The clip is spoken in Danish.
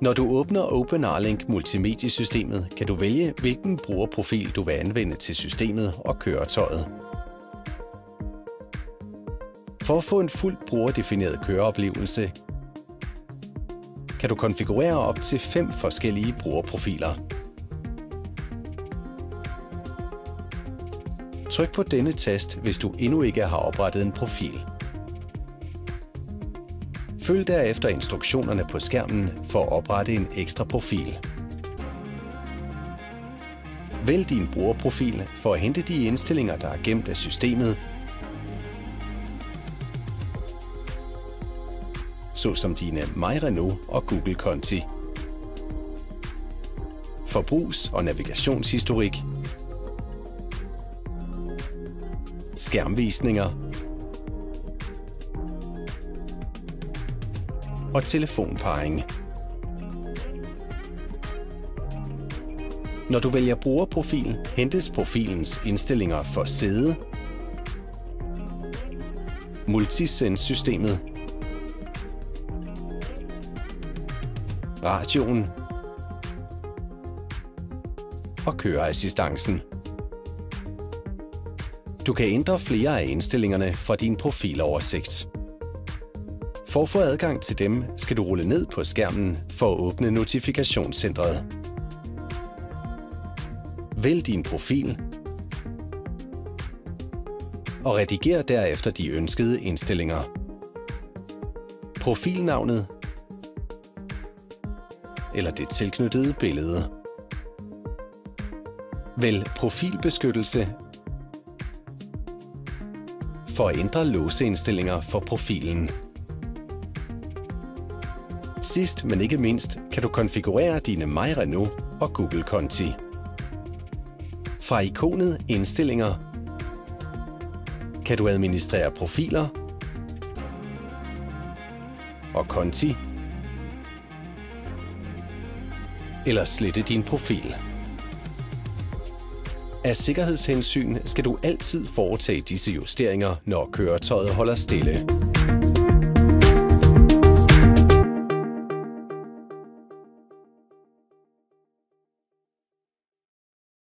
Når du åbner OpenRLink multimediesystemet, kan du vælge, hvilken brugerprofil du vil anvende til systemet og køretøjet. For at få en fuldt brugerdefineret køreoplevelse, kan du konfigurere op til fem forskellige brugerprofiler. Tryk på denne tast, hvis du endnu ikke har oprettet en profil. Følg derefter instruktionerne på skærmen for at oprette en ekstra profil. Vælg din brugerprofil for at hente de indstillinger, der er gemt af systemet, såsom dine MyRenault og Google-konti. Forbrugs- og navigationshistorik, skærmvisninger og telefonparring. Når du vælger brugerprofil, hentes profilens indstillinger for sæde, multisens-systemet, radioen og køreassistancen. Du kan ændre flere af indstillingerne fra din profiloversigt. For at få adgang til dem, skal du rulle ned på skærmen for at åbne notifikationscentret. Vælg din profil og rediger derefter de ønskede indstillinger. Profilnavnet eller det tilknyttede billede. Vælg profilbeskyttelse for at ændre låseindstillinger for profilen. Sidst, men ikke mindst, kan du konfigurere dine MyRenault og Google-konti. Fra ikonet Indstillinger kan du administrere profiler og konti eller slette din profil. Af sikkerhedshensyn skal du altid foretage disse justeringer, når køretøjet holder stille.